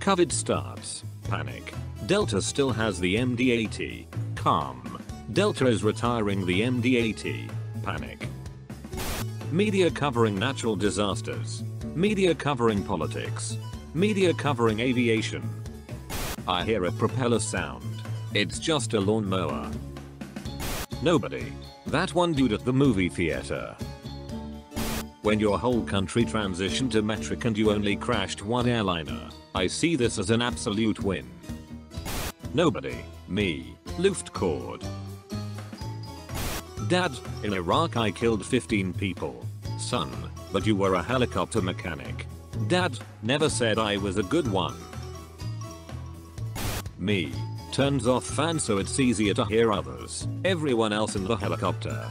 COVID starts. Panic. Delta still has the MD-80. Calm. Delta is retiring the MD-80. Panic. Media covering natural disasters. Media covering politics. Media covering aviation. I hear a propeller sound. It's just a lawnmower. Nobody. That one dude at the movie theater. When your whole country transitioned to metric and you only crashed one airliner, I see this as an absolute win. Nobody. Me. Luftcord. Dad, in Iraq I killed 15 people. Son, but you were a helicopter mechanic. Dad, never said I was a good one. Me. Turns off fan so it's easier to hear others. Everyone else in the helicopter.